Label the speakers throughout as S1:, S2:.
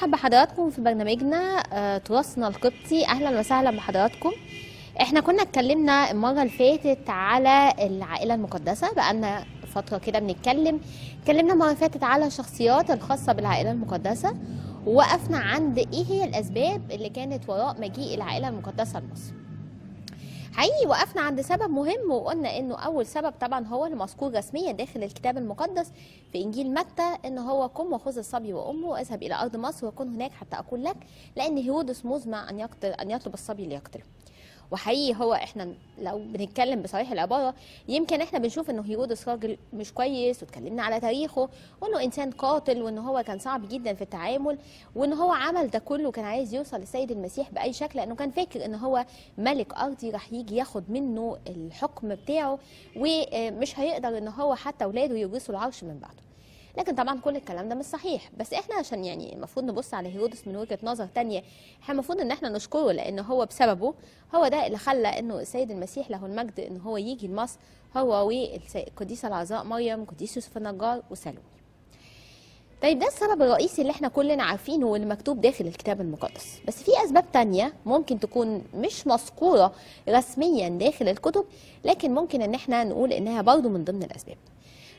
S1: برحب بحضراتكم في برنامجنا أه تراثنا القبطي أهلا وسهلا بحضراتكم. إحنا كنا اتكلمنا المرة اللي فاتت على العائلة المقدسة بقالنا فترة كده بنتكلم. اتكلمنا المرة اللي فاتت على الشخصيات الخاصة بالعائلة المقدسة. ووقفنا عند إيه هي الأسباب اللي كانت وراء مجيء العائلة المقدسة لمصر. حقيقي وقفنا عند سبب مهم وقلنا إنه أول سبب طبعا هو المذكور رسميا داخل الكتاب المقدس في إنجيل متى إن هو قم وخذ الصبي وأمه واذهب إلى أرض مصر وكن هناك حتى أقول لك لأن هيرودس مزمع أن يقتل أن يطلب الصبي ليقتله. وحقيقي هو إحنا لو بنتكلم بصريح العبارة يمكن إحنا بنشوف إنه هيرودس راجل مش كويس واتكلمنا على تاريخه وإنه إنسان قاتل وان هو كان صعب جدا في التعامل وان هو عمل ده كله كان عايز يوصل للسيد المسيح بأي شكل لأنه كان فاكر إن هو ملك أرضي راح يجي ياخد منه الحكم بتاعه ومش هيقدر إن هو حتى اولاده يورثوا العرش من بعده. لكن طبعا كل الكلام ده مش صحيح. بس إحنا عشان يعني المفروض نبص على هيرودس من وجهة نظر تانية إحنا المفروض إن إحنا نشكره لأن هو بسببه هو ده اللي خلى إنه السيد المسيح له المجد إن هو يجي لمصر هو والقديسه العذراء مريم قديس يوسف النجار وسالومي طيب ده السبب الرئيسي اللي إحنا كلنا عارفينه واللي مكتوب داخل الكتاب المقدس. بس في أسباب تانية ممكن تكون مش مذكورة رسميا داخل الكتب لكن ممكن إن إحنا نقول إنها برضو من ضمن الأسباب.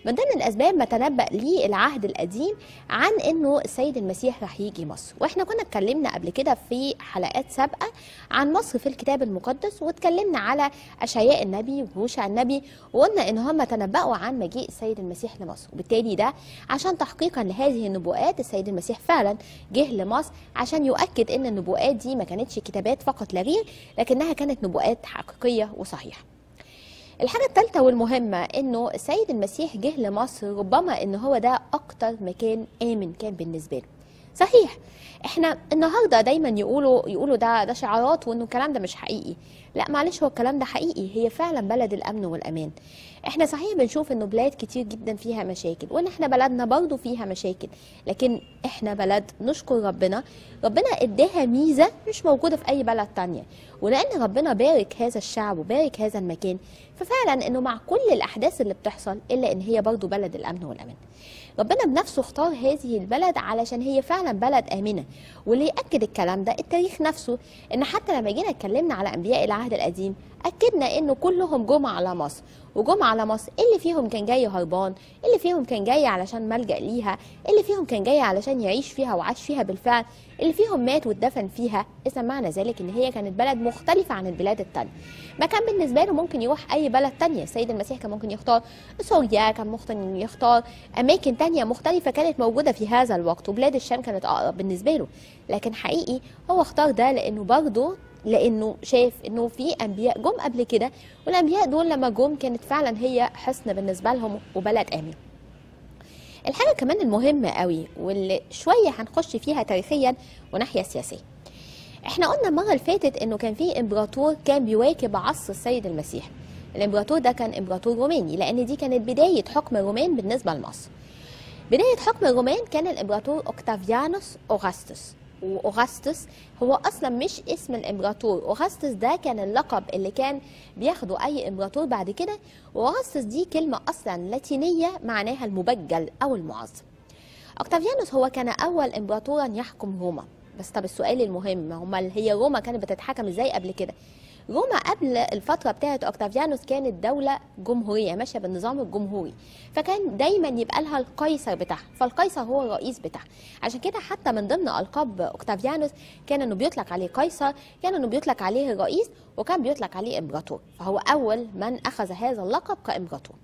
S1: من ضمن الأسباب ما تنبأ ليه العهد القديم عن إنه السيد المسيح راح يجي مصر. وإحنا كنا اتكلمنا قبل كده في حلقات سابقة عن مصر في الكتاب المقدس واتكلمنا على أشعياء النبي وهوشع النبي وقلنا إن هم تنبأوا عن مجيء السيد المسيح لمصر. وبالتالي ده عشان تحقيقا لهذه النبوءات السيد المسيح فعلا جه لمصر عشان يؤكد إن النبوءات دي ما كانتش كتابات فقط لا غير لكنها كانت نبوءات حقيقية وصحيحة. الحاجة الثالثة والمهمة إنه السيد المسيح جه لمصر ربما إن هو ده أكتر مكان آمن كان بالنسبة له. صحيح إحنا النهارده دايما يقولوا يقولوا ده ده شعارات وإنه الكلام ده مش حقيقي. لا معلش هو الكلام ده حقيقي. هي فعلا بلد الأمن والأمان. إحنا صحيح بنشوف انه بلاد كتير جدا فيها مشاكل وان إحنا بلدنا برضو فيها مشاكل لكن إحنا بلد نشكر ربنا ربنا اداها ميزة مش موجودة في أي بلد تانية ولأن ربنا بارك هذا الشعب وبارك هذا المكان ففعلا إنه مع كل الأحداث اللي بتحصل إلا إن هي برضو بلد الأمن والأمان. ربنا بنفسه اختار هذه البلد علشان هي فعلا بلد آمنة واللي يأكد الكلام ده التاريخ نفسه إن حتى لما جينا اتكلمنا على أنبياء العهد القديم أكدنا إنه كلهم جم على مصر وجم على مصر. اللي فيهم كان جاي هربان اللي فيهم كان جاي علشان ملجأ ليها اللي فيهم كان جاي علشان يعيش فيها وعاش فيها بالفعل اللي فيهم مات واتدفن فيها. إذا معنى ذلك إن هي كانت بلد مختلفة عن البلاد التانية. ما كان بالنسبة له ممكن يروح أي بلد تانية. السيد المسيح كان ممكن يختار. سوريا كان ممكن يختار. أماكن تانية مختلفة كانت موجودة في هذا الوقت وبلاد الشام كانت أقرب بالنسبة له. لكن حقيقي هو اختار ده لأنه برضه لأنه شاف إنه في أنبياء جم قبل كده والأنبياء دول لما جم كانت فعلا هي حصن بالنسبة لهم وبلد آمن. الحاجة كمان المهمة قوي واللي شوية هنخش فيها تاريخيا وناحية سياسية. إحنا قلنا المرة اللي فاتت إنه كان في إمبراطور كان بيواكب عصر السيد المسيح. الإمبراطور ده كان إمبراطور روماني لأن دي كانت بداية حكم الرومان بالنسبة لمصر. بداية حكم الرومان كان الإمبراطور أوكتافيانوس اوغسطس واوغسطس هو أصلا مش اسم الإمبراطور. اوغسطس ده كان اللقب اللي كان بياخده أي إمبراطور بعد كده واوغسطس دي كلمة أصلا لاتينية معناها المبجل أو المعظم. أوكتافيانوس هو كان أول امبراطورا يحكم روما. بس طب السؤال المهم امال هي روما كانت بتتحكم إزاي قبل كده؟ روما قبل الفترة بتاعة أوكتافيانوس كانت دولة جمهورية ماشية بالنظام الجمهوري. فكان دايما يبقى لها القيصر بتاعها فالقيصر هو الرئيس بتاعها. عشان كده حتى من ضمن ألقاب أوكتافيانوس كان إنه بيطلق عليه قيصر كان إنه بيطلق عليه الرئيس وكان بيطلق عليه إمبراطور. فهو أول من أخذ هذا اللقب كإمبراطور.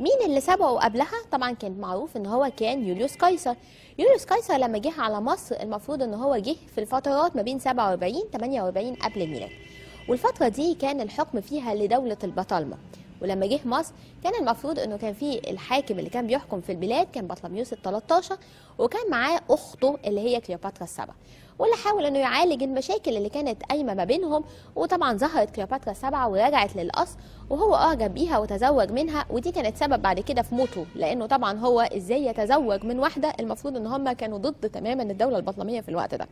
S1: مين اللي سبقه قبلها؟ طبعا كان معروف إن هو كان يوليوس قيصر. يوليوس قيصر لما جه على مصر المفروض إن هو جه في الفترات ما بين 47 48 قبل الميلاد. والفترة دي كان الحكم فيها لدولة البطالمة. ولما جه مصر كان المفروض إنه كان في الحاكم اللي كان بيحكم في البلاد كان بطلميوس ال 13 وكان معاه أخته اللي هي كليوباترا السبعة. واللي حاول إنه يعالج المشاكل اللي كانت قايمة ما بينهم وطبعا ظهرت كليوباترا السبعة ورجعت للاصل وهو أعجب بيها وتزوج منها ودي كانت سبب بعد كده في موته لأنه طبعا هو إزاي يتزوج من واحدة المفروض إن هم كانوا ضد تماما الدولة البطلمية في الوقت ده.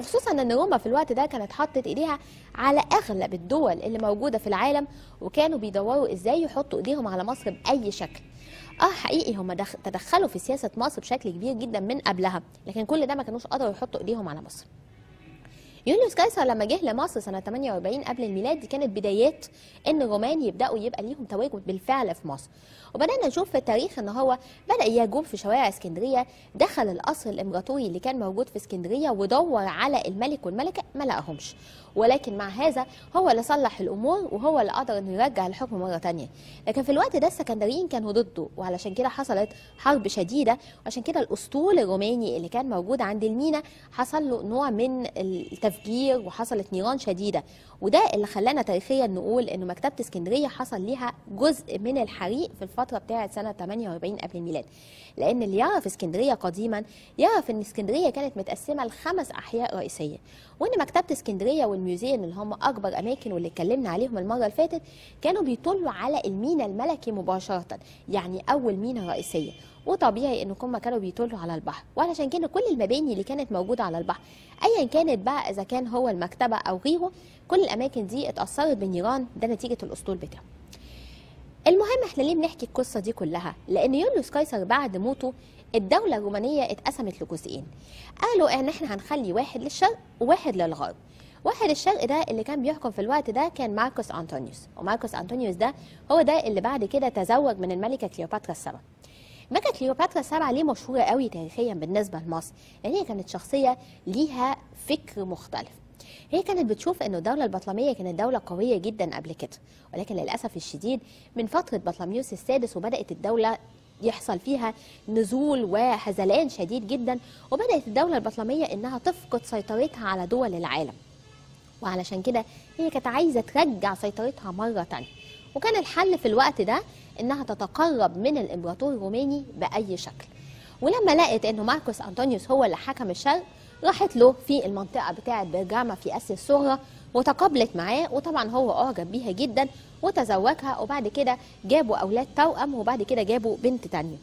S1: وخصوصا إن روما في الوقت ده كانت حطت إيديها على أغلب الدول اللي موجودة في العالم وكانوا بيدوروا إزاي يحطوا إيديهم على مصر بأي شكل. آه حقيقي هم دخ... تدخلوا في سياسة مصر بشكل كبير جدا من قبلها لكن كل ده ما كانوش قدروا يحطوا إيديهم على مصر. يوليوس قيصر لما جه لمصر سنة 48 قبل الميلاد دي كانت بدايات إن الرومان يبدأوا يبقى ليهم تواجد بالفعل في مصر. وبدأنا نشوف في التاريخ إن هو بدأ يجوب في شوارع اسكندرية دخل القصر الإمبراطوري اللي كان موجود في اسكندرية ودور على الملك والملكة ما لقاهمش. ولكن مع هذا هو اللي صلح الأمور وهو اللي قدر إنه يرجع الحكم مرة تانية. لكن في الوقت ده السكندريين كانوا ضده وعلشان كده حصلت حرب شديدة. وعشان كده الأسطول الروماني اللي كان موجود عند المينا حصل له نوع من التفجير وحصلت نيران شديدة. وده اللي خلانا تاريخيا نقول إنه مكتبة اسكندرية حصل ليها جزء من الحريق في الفترة بتاعه سنة 48 قبل الميلاد. لأن اللي يعرف اسكندرية قديما يعرف إن اسكندرية كانت متقسمة لخمس أحياء رئيسية. وإن مكتبة اسكندرية والميوزيوم اللي هم أكبر أماكن واللي اتكلمنا عليهم المرة اللي فاتت كانوا بيطلوا على المينا الملكي مباشرة يعني أول مينا رئيسية. وطبيعي ان هم كانوا بيطلوا على البحر. وعلشان كده كل المباني اللي كانت موجودة على البحر ايا كانت بقى إذا كان هو المكتبة أو غيره كل الأماكن دي اتأثرت بالنيران ده نتيجة الأسطول بتاعه. المهم إحنا ليه بنحكي القصة دي كلها؟ لأن يوليوس قيصر بعد موته الدولة الرومانية اتقسمت لجزئين. قالوا إن إحنا هنخلي واحد للشرق وواحد للغرب. واحد الشرق ده اللي كان بيحكم في الوقت ده كان ماركوس أنطونيوس. وماركوس أنطونيوس ده هو ده اللي بعد كده تزوج من الملكة كليوباترا السبع ملكة كليوباترا السبعة ليه مشهورة قوي تاريخيا بالنسبة لمصر؟ لأن هي كانت شخصية ليها فكر مختلف. هي كانت بتشوف ان الدولة البطلمية كانت دولة قوية جدا قبل كده. ولكن للأسف الشديد من فترة بطلميوس السادس وبدأت الدولة يحصل فيها نزول وهزلان شديد جدا وبدأت الدولة البطلمية إنها تفقد سيطرتها على دول العالم. وعلشان كده هي كانت عايزة ترجع سيطرتها مرة تانية. وكان الحل في الوقت ده إنها تتقرب من الإمبراطور الروماني بأي شكل. ولما لقت إنه ماركوس أنطونيوس هو اللي حكم الشرق راحت له في المنطقة بتاعة برجامه في أسيا الصغرى وتقابلت معاه وطبعا هو أعجب بيها جدا وتزوجها وبعد كده جابوا أولاد توأم وبعد كده جابوا بنت تانية.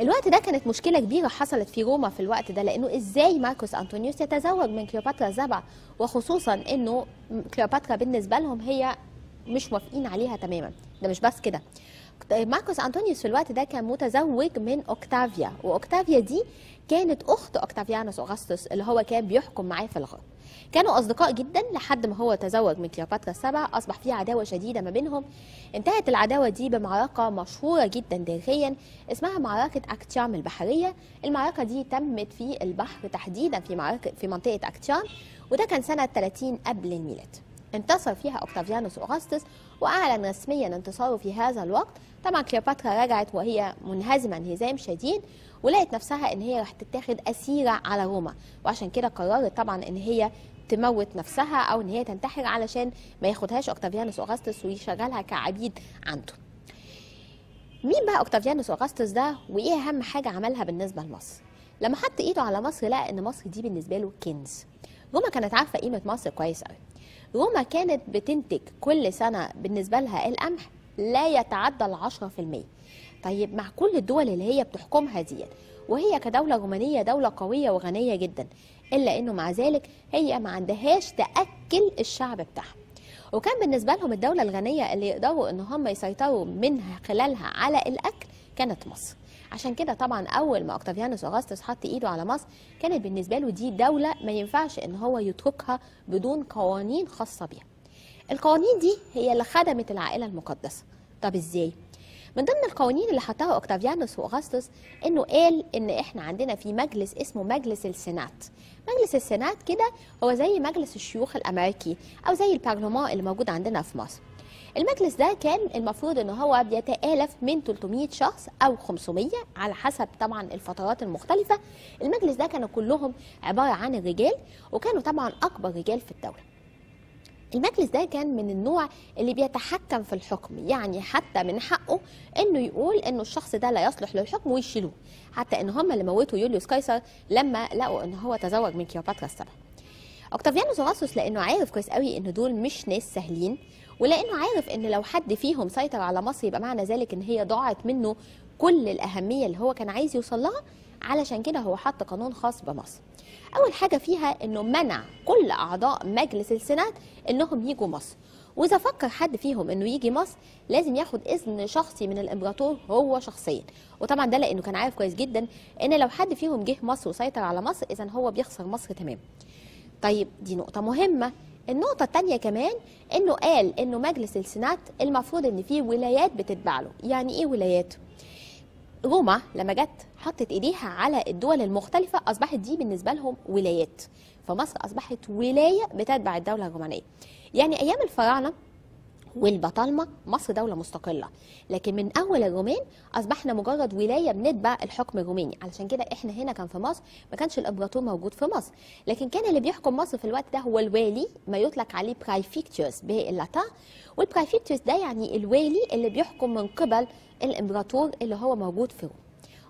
S1: الوقت ده كانت مشكلة كبيرة حصلت في روما في الوقت ده لأنه إزاي ماركوس أنطونيوس يتزوج من كليوباترا السبع؟ وخصوصا إنه كليوباترا بالنسبة لهم هي مش موافقين عليها تماما. ده مش بس كده. ماركوس انطونيوس في الوقت ده كان متزوج من أوكتافيا وأوكتافيا دي كانت أخت أوكتافيانوس اوغسطس اللي هو كان بيحكم معاه في الغرب. كانوا أصدقاء جدا لحد ما هو تزوج من كليوباترا السبع أصبح في عداوة شديدة ما بينهم. انتهت العداوة دي بمعركة مشهورة جدا تاريخيا اسمها معركة اكتيام البحرية. المعركة دي تمت في البحر تحديدا في معركة في منطقة اكتيام وده كان سنة 30 قبل الميلاد. انتصر فيها أوكتافيانوس اوغسطس وأعلن رسميا انتصاره في هذا الوقت. طبعا كليوباترا رجعت وهي منهزمه انهزام شديد ولقت نفسها إن هي راح تتاخد أسيرة على روما. وعشان كده قررت طبعا إن هي تموت نفسها أو إن هي تنتحر علشان ما ياخدهاش أوكتافيانوس اوغسطس ويشغلها كعبيد عنده. مين بقى أوكتافيانوس اوغسطس ده؟ وإيه أهم حاجة عملها بالنسبة لمصر؟ لما حط إيده على مصر لقى إن مصر دي بالنسبة له كنز. روما كانت عارفة قيمة مصر كويس قوي روما كانت بتنتج كل سنة بالنسبة لها القمح لا يتعدى ال 10% طيب مع كل الدول اللي هي بتحكمها دي وهي كدولة رومانية دولة قوية وغنية جدا إلا إنه مع ذلك هي ما عندهاش تأكل الشعب بتاعها. وكان بالنسبة لهم الدولة الغنية اللي يقدروا إن هم يسيطروا منها خلالها على الأكل كانت مصر. عشان كده طبعا أول ما أوكتافيانوس أغسطس حط إيده على مصر كانت بالنسبة له دي دولة ما ينفعش إن هو يتركها بدون قوانين خاصة بيها. القوانين دي هي اللي خدمت العائلة المقدسة. طب إزاي؟ من ضمن القوانين اللي حطها أوكتافيانوس واغسطس إنه قال إن إحنا عندنا في مجلس اسمه مجلس السنات. مجلس السنات كده هو زي مجلس الشيوخ الأمريكي أو زي البرلمان اللي موجود عندنا في مصر. المجلس ده كان المفروض إن هو بيتآلف من 300 شخص أو 500 على حسب طبعا الفترات المختلفة. المجلس ده كانوا كلهم عبارة عن الرجال وكانوا طبعا أكبر رجال في الدولة. المجلس ده كان من النوع اللي بيتحكم في الحكم يعني حتى من حقه إنه يقول إنه الشخص ده لا يصلح للحكم ويشيلوه حتى إن هم اللي موتوا يوليوس قيصر لما لقوا إن هو تزوج من كليوباترا السبع اوكتافيانوس اوغسطس لأنه عارف كويس قوي ان دول مش ناس سهلين ولأنه عارف إن لو حد فيهم سيطر على مصر يبقى معنى ذلك إن هي ضاعت منه كل الأهمية اللي هو كان عايز يوصل لها علشان كده هو حط قانون خاص بمصر. أول حاجة فيها إنه منع كل أعضاء مجلس السنات إنهم يجوا مصر. وإذا فكر حد فيهم إنه يجي مصر لازم ياخد إذن شخصي من الإمبراطور هو شخصيا. وطبعا ده لأنه كان عارف كويس جدا إن لو حد فيهم جه مصر وسيطر على مصر اذا هو بيخسر مصر تمام طيب دي نقطة مهمة النقطة التانية كمان إنه قال إنه مجلس السنات المفروض إن فيه ولايات بتتبع له، يعني إيه ولايات؟ روما لما جت حطت إيديها على الدول المختلفة أصبحت دي بالنسبة لهم ولايات، فمصر أصبحت ولاية بتتبع الدولة الرومانية. يعني أيام الفراعنة والبطالمه مصر دولة مستقلة. لكن من أول الرومان أصبحنا مجرد ولاية بنتبع الحكم الروماني علشان كده إحنا هنا كان في مصر ما كانش الإمبراطور موجود في مصر. لكن كان اللي بيحكم مصر في الوقت ده هو الوالي ما يطلق عليه praefectus باللاتيني وال praefectus ده يعني الوالي اللي بيحكم من قبل الإمبراطور اللي هو موجود في روما.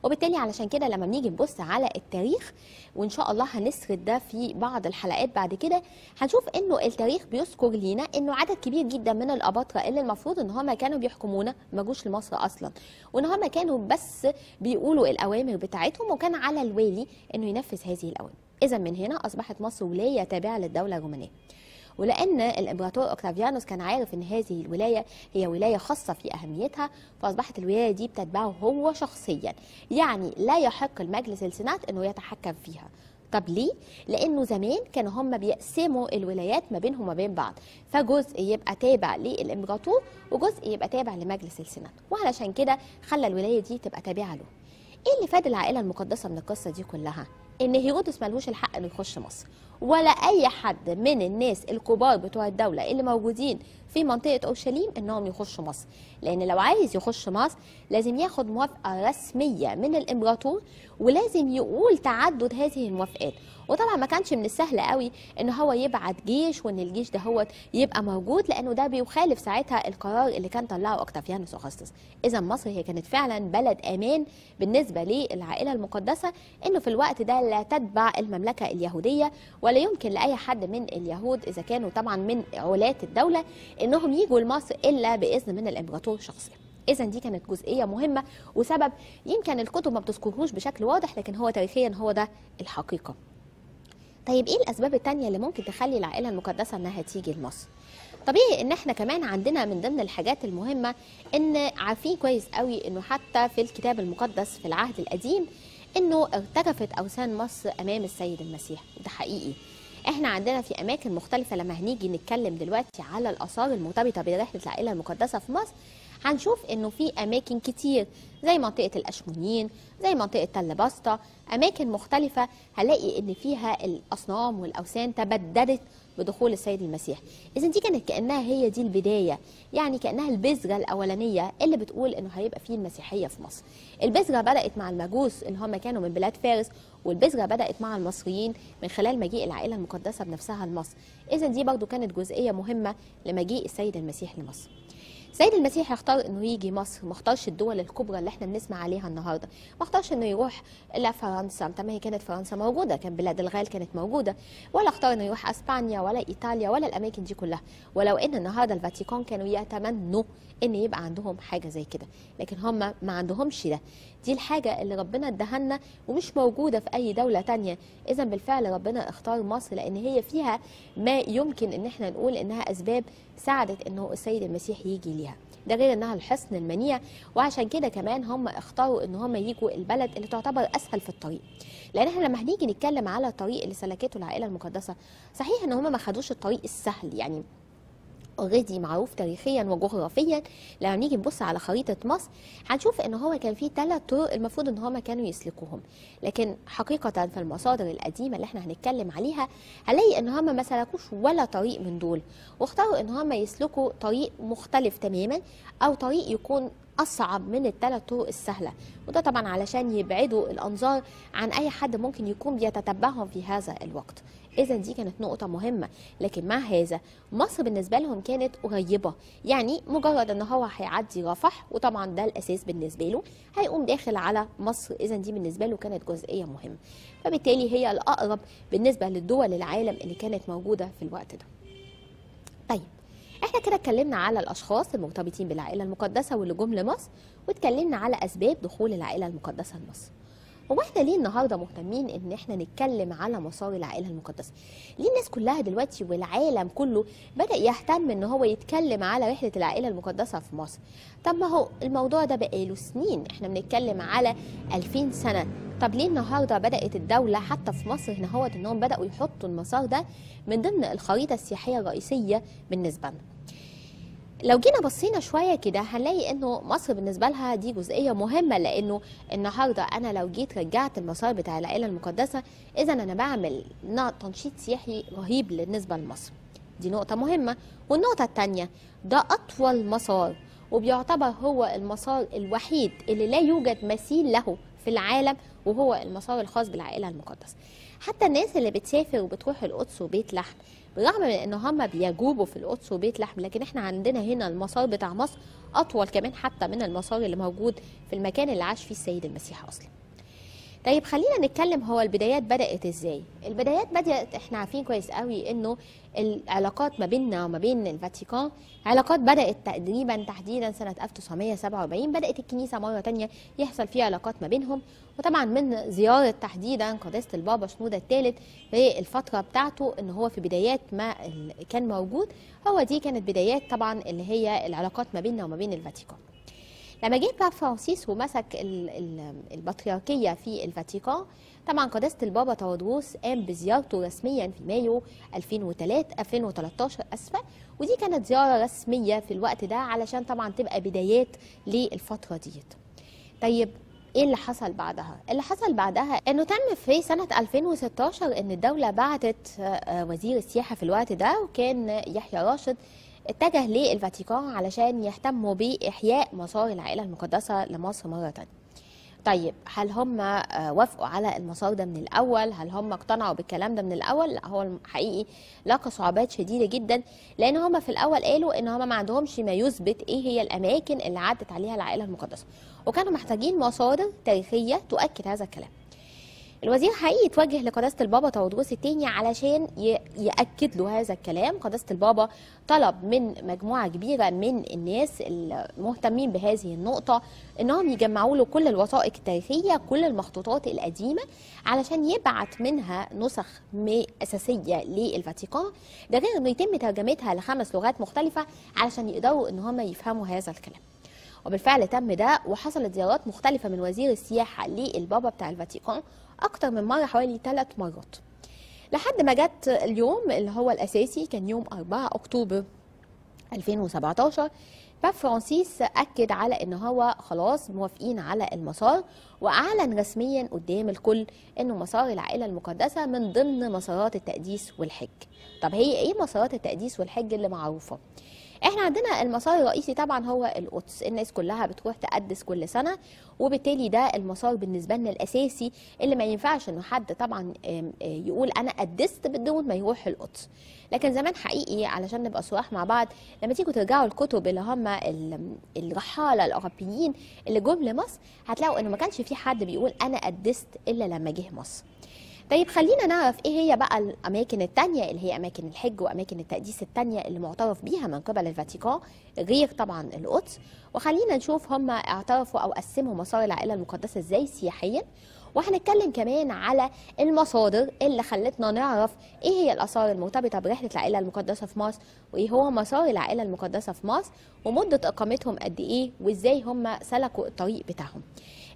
S1: وبالتالي علشان كده لما بنيجي نبص على التاريخ وإن شاء الله هنسرد ده في بعض الحلقات بعد كده هنشوف إنه التاريخ بيذكر لينا إنه عدد كبير جدا من الأباطرة اللي المفروض إن هم كانوا بيحكمونا ما جوش لمصر أصلا. وإن هم كانوا بس بيقولوا الأوامر بتاعتهم وكان على الوالي إنه ينفذ هذه الأوامر. اذا من هنا أصبحت مصر ولاية تابعة للدولة الرومانية. ولأن الإمبراطور أوكتافيانوس كان عارف إن هذه الولاية هي ولاية خاصة في أهميتها فأصبحت الولاية دي بتتبعه هو شخصيا. يعني لا يحق المجلس السنات إنه يتحكم فيها. طب ليه؟ لأنه زمان كانوا هم بيقسموا الولايات ما بينهم وما بين بعض. فجزء يبقى تابع للإمبراطور وجزء يبقى تابع لمجلس السنات. وعلشان كده خلى الولاية دي تبقى تابعة له. إيه اللي فاد العائلة المقدسة من القصة دي كلها؟ إن هيرودس ملهوش الحق إنه يخش مصر. ولا أي حد من الناس الكبار بتوع الدولة اللي موجودين في منطقة أورشليم إنهم يخشوا مصر. لأن لو عايز يخش مصر لازم ياخد موافقة رسمية من الإمبراطور ولازم يقول تعدد هذه الموافقات. وطبعا ما كانش من السهل قوي ان هو يبعت جيش وإن الجيش ده هو يبقى موجود لأنه ده بيخالف ساعتها القرار اللي كان طلعه أوكتافيانوس أغسطس. اذا مصر هي كانت فعلا بلد أمان بالنسبة للعائلة المقدسة إنه في الوقت ده لا تتبع المملكة اليهودية ولا يمكن لأي حد من اليهود إذا كانوا طبعا من علاة الدولة إنهم يجوا لمصر إلا بإذن من الامبراطور شخصيا اذا دي كانت جزئية مهمة وسبب يمكن الكتب ما بتذكرهوش بشكل واضح لكن هو تاريخيا هو ده الحقيقة. طيب إيه الأسباب التانية اللي ممكن تخلي العائلة المقدسة إنها تيجي لمصر؟ طبيعي إن إحنا كمان عندنا من ضمن الحاجات المهمة إن عارفين كويس قوي إنه حتى في الكتاب المقدس في العهد القديم إنه ارتجفت أوثان مصر أمام السيد المسيح. ده حقيقي. إحنا عندنا في أماكن مختلفة لما هنيجي نتكلم دلوقتي على الآثار المرتبطة برحلة العائلة المقدسة في مصر هنشوف إنه في أماكن كتير زي منطقة الاشمونيين زي منطقة تل بسطه أماكن مختلفة هنلاقي إن فيها الأصنام والأوثان تبددت بدخول السيد المسيح. اذا دي كانت كأنها هي دي البداية يعني كأنها البذره الأولانية اللي بتقول إنه هيبقى فيه المسيحية في مصر. البذره بدأت مع المجوس اللي هم كانوا من بلاد فارس والبذره بدأت مع المصريين من خلال مجيء العائلة المقدسة بنفسها لمصر. اذا دي برضو كانت جزئية مهمة لمجيء السيد المسيح لمصر. سيد المسيح يختار انه يجي مصر ما اختارش الدول الكبرى اللي إحنا بنسمع عليها النهارده. ما اختارش انه يروح لفرنسا طب ما هي كانت فرنسا موجودة كان بلاد الغال كانت موجودة. ولا اختار انه يروح إسبانيا ولا إيطاليا ولا الأماكن دي كلها. ولو إن النهارده الفاتيكان كانوا يتمنوا إن يبقى عندهم حاجة زي كده. لكن هم ما عندهمش ده. دي الحاجة اللي ربنا ادهنا ومش موجودة في أي دولة تانية. إذا بالفعل ربنا اختار مصر لأن هي فيها ما يمكن إن إحنا نقول إنها أسباب ساعدت إنه السيد المسيح يجي ليها. ده غير إنها الحصن المنيع وعشان كده كمان هم اختاروا إن هم يجوا البلد اللي تعتبر أسهل في الطريق. لأن إحنا لما هنيجي نتكلم على الطريق اللي سلكته العائلة المقدسة صحيح إن هم ما خدوش الطريق السهل يعني اوريدي معروف تاريخيا وجغرافيا. لما نيجي نبص على خريطة مصر هنشوف إن هو كان في ثلاث طرق المفروض إن هم كانوا يسلكوهم. لكن حقيقة في المصادر القديمة اللي إحنا هنتكلم عليها هنلاقي إن هم ما سلكوش ولا طريق من دول. واختاروا إن هم يسلكوا طريق مختلف تماما أو طريق يكون أصعب من الثلاث طرق السهلة. وده طبعا علشان يبعدوا الأنظار عن أي حد ممكن يكون بيتتبعهم في هذا الوقت. إذا دي كانت نقطة مهمة لكن مع هذا مصر بالنسبة لهم كانت قريبه يعني مجرد إن هو هيعدي رفح وطبعا ده الأساس بالنسبة له هيقوم داخل على مصر. إذا دي بالنسبة له كانت جزئية مهمة. فبالتالي هي الأقرب بالنسبة للدول العالم اللي كانت موجودة في الوقت ده. طيب إحنا كده اتكلمنا على الأشخاص المرتبطين بالعائلة المقدسة واللي جم لمصر واتكلمنا على أسباب دخول العائلة المقدسة لمصر. هو إحنا ليه النهارده مهتمين إن إحنا نتكلم على مسار العائلة المقدسة؟ ليه الناس كلها دلوقتي والعالم كله بدأ يهتم إن هو يتكلم على رحلة العائلة المقدسة في مصر؟ طب ما هو الموضوع ده بقاله سنين إحنا بنتكلم على 2000 سنة. طب ليه النهارده بدأت الدولة حتى في مصر هنا هو إنهم بدأوا يحطوا المسار ده من ضمن الخريطة السياحية الرئيسية بالنسبة لنا؟ لو جينا بصينا شوية كده هنلاقي إنه مصر بالنسبة لها دي جزئية مهمة لأنه النهارده أنا لو جيت رجعت المسار بتاع العائلة المقدسة إذا أنا بعمل تنشيط سياحي رهيب بالنسبة لمصر. دي نقطة مهمة. والنقطة الثانية ده أطول مسار وبيعتبر هو المسار الوحيد اللي لا يوجد مثيل له في العالم وهو المسار الخاص بالعائلة المقدسة. حتى الناس اللي بتسافر وبتروح القدس وبيت لحم بالرغم من إن هم بيجوبوا في القدس وبيت لحم لكن إحنا عندنا هنا المسار بتاع مصر أطول كمان حتى من المسار اللي موجود في المكان اللي عاش فيه السيد المسيح أصلا. طيب خلينا نتكلم هو البدايات بدأت إزاي؟ البدايات بدأت إحنا عارفين كويس قوي إنه العلاقات ما بيننا وما بين الفاتيكان علاقات بدأت تقريبا تحديدا سنة 1947 بدأت الكنيسة مرة تانية يحصل فيها علاقات ما بينهم وطبعا من زيارة تحديدا قداسة البابا شنودة الثالث في الفترة بتاعته إن هو في بدايات ما كان موجود هو دي كانت بدايات طبعا اللي هي العلاقات ما بيننا وما بين الفاتيكان. لما جه بابا فرانسيس ومسك البطريركية في الفاتيكان طبعا قداسة البابا تواضروس قام بزيارته رسميا في مايو 2003 2013 أسفة. ودي كانت زيارة رسمية في الوقت ده علشان طبعا تبقى بدايات للفترة ديت. طيب إيه اللي حصل بعدها؟ اللي حصل بعدها إنه تم في سنة 2016 إن الدولة بعتت وزير السياحة في الوقت ده وكان يحيى راشد اتجه للفاتيكان علشان يهتموا بإحياء مسار العائلة المقدسة لمصر مرة تانية. طيب هل هم وافقوا على المسار ده من الأول؟ هل هم اقتنعوا بالكلام ده من الأول؟ لا هو حقيقي لاقى صعوبات شديدة جدا لأن هم في الأول قالوا إن هم ما عندهمش ما يثبت إيه هي الأماكن اللي عدت عليها العائلة المقدسة. وكانوا محتاجين مصادر تاريخية تؤكد هذا الكلام. الوزير حقيقي اتوجه لقداسة البابا تودروس الثاني علشان يأكد له هذا الكلام. قداسة البابا طلب من مجموعة كبيرة من الناس المهتمين بهذه النقطة إنهم يجمعوا له كل الوثائق التاريخية كل المخطوطات القديمة علشان يبعت منها نسخ أساسية للفاتيكان. ده غير إنه يتم ترجمتها لخمس لغات مختلفة علشان يقدروا إن هم يفهموا هذا الكلام. وبالفعل تم ده وحصلت زيارات مختلفة من وزير السياحة للبابا بتاع الفاتيكان أكتر من مرة حوالي ثلاث مرات لحد ما جت اليوم اللي هو الأساسي كان يوم 4 أكتوبر 2017 باب فرانسيس أكد على إن هو خلاص موافقين على المسار وأعلن رسميا قدام الكل إنه مسار العائلة المقدسة من ضمن مسارات التقديس والحج طب هي إيه مسارات التقديس والحج اللي معروفة؟ إحنا عندنا المسار الرئيسي طبعا هو القدس. الناس كلها بتروح تقدس كل سنة وبالتالي ده المسار بالنسبة لنا الأساسي اللي ما ينفعش إنه حد طبعا يقول أنا قدست بدون ما يروح القدس. لكن زمان حقيقي علشان نبقى صراح مع بعض لما تيجوا ترجعوا الكتب اللي هم الرحالة الاوروبيين اللي جم لمصر هتلاقوا إنه ما كانش في حد بيقول أنا قدست إلا لما جه مصر. طيب خلينا نعرف إيه هي بقى الأماكن التانية اللي هي أماكن الحج وأماكن التقديس التانية اللي معترف بيها من قبل الفاتيكان غير طبعا القدس. وخلينا نشوف هم اعترفوا أو قسموا مسار العائلة المقدسة إزاي سياحيا. وهنتكلم كمان على المصادر اللي خلتنا نعرف إيه هي الآثار المرتبطة برحلة العائلة المقدسة في مصر وإيه هو مسار العائلة المقدسة في مصر ومدة إقامتهم قد إيه وإزاي هم سلكوا الطريق بتاعهم.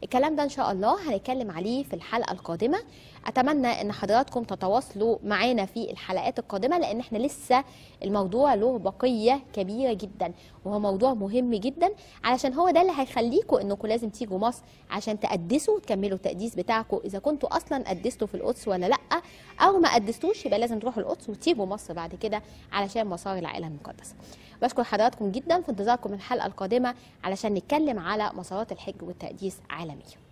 S1: الكلام ده إن شاء الله هنتكلم عليه في الحلقة القادمة. أتمنى إن حضراتكم تتواصلوا معانا في الحلقات القادمة لأن إحنا لسه الموضوع له بقية كبيرة جدا وهو موضوع مهم جدا علشان هو ده اللي هيخليكم انكم لازم تيجوا مصر عشان تقدسوا وتكملوا التقديس بتاعكم إذا كنتوا أصلا قدستوا في القدس ولا لأ أو ما قدستوش يبقى لازم تروحوا القدس وتيجوا مصر بعد كده علشان مسار العائلة المقدسة. بشكر حضراتكم جدا في انتظاركم الحلقة القادمة علشان نتكلم على مسارات الحج والتقديس عالميا.